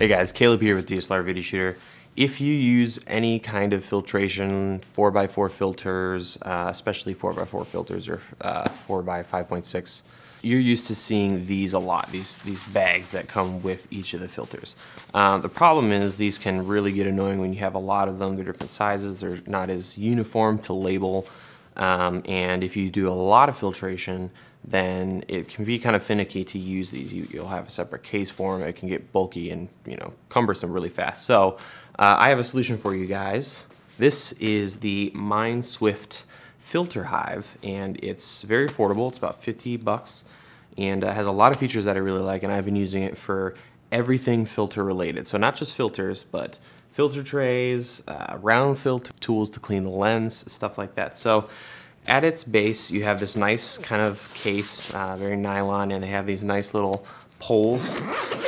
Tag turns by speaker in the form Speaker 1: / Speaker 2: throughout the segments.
Speaker 1: Hey guys, Caleb here with DSLR Video Shooter. If you use any kind of filtration, 4x4 filters, uh, especially 4x4 filters or uh, 4x5.6, you're used to seeing these a lot, these, these bags that come with each of the filters. Uh, the problem is these can really get annoying when you have a lot of them, they're different sizes, they're not as uniform to label, um, and if you do a lot of filtration, then it can be kind of finicky to use these. You, will have a separate case for them. It can get bulky and you know cumbersome really fast. So uh, I have a solution for you guys. This is the MindShift filter hive and it's very affordable. It's about 50 bucks and uh, has a lot of features that I really like and I've been using it for everything filter related. So not just filters, but filter trays, uh, round filter tools to clean the lens, stuff like that. So at its base, you have this nice kind of case, uh, very nylon, and they have these nice little poles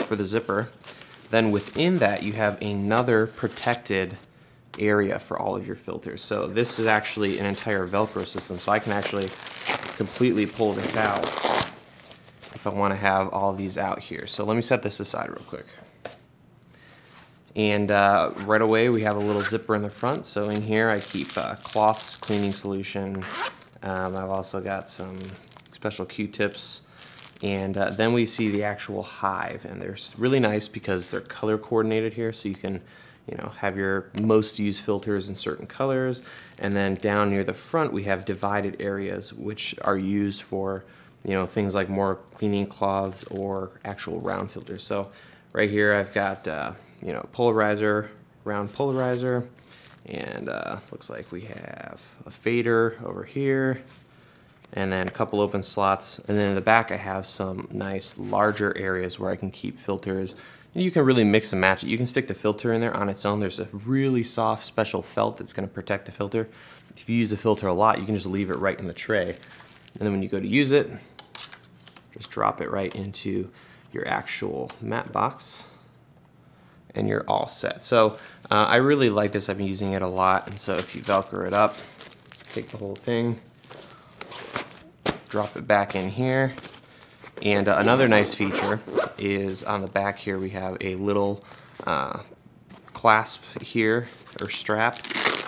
Speaker 1: for the zipper. Then within that, you have another protected area for all of your filters. So this is actually an entire Velcro system, so I can actually completely pull this out if I want to have all these out here. So let me set this aside real quick. And uh, right away we have a little zipper in the front. So in here I keep uh, cloths, cleaning solution. Um, I've also got some special Q-tips. And uh, then we see the actual hive and they're really nice because they're color coordinated here so you can you know, have your most used filters in certain colors. And then down near the front we have divided areas which are used for you know, things like more cleaning cloths or actual round filters. So right here I've got uh, you know, polarizer, round polarizer, and uh, looks like we have a fader over here, and then a couple open slots. And then in the back I have some nice larger areas where I can keep filters. And you can really mix and match it. You can stick the filter in there on its own. There's a really soft special felt that's gonna protect the filter. If you use the filter a lot, you can just leave it right in the tray. And then when you go to use it, just drop it right into your actual matte box and you're all set. So uh, I really like this. I've been using it a lot. And so if you Velcro it up, take the whole thing, drop it back in here. And uh, another nice feature is on the back here we have a little uh, clasp here or strap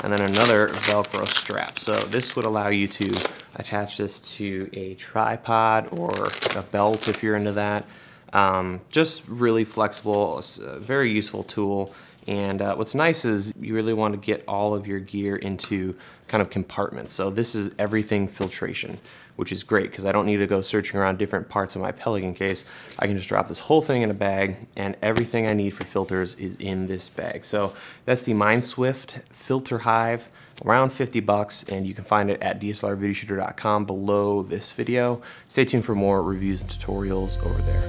Speaker 1: and then another Velcro strap. So this would allow you to attach this to a tripod or a belt if you're into that. Um, just really flexible, very useful tool. And uh, what's nice is you really want to get all of your gear into kind of compartments. So this is everything filtration, which is great because I don't need to go searching around different parts of my Pelican case. I can just drop this whole thing in a bag and everything I need for filters is in this bag. So that's the MindShift Filter Hive around 50 bucks and you can find it at dslrvideoshooter.com below this video. Stay tuned for more reviews and tutorials over there.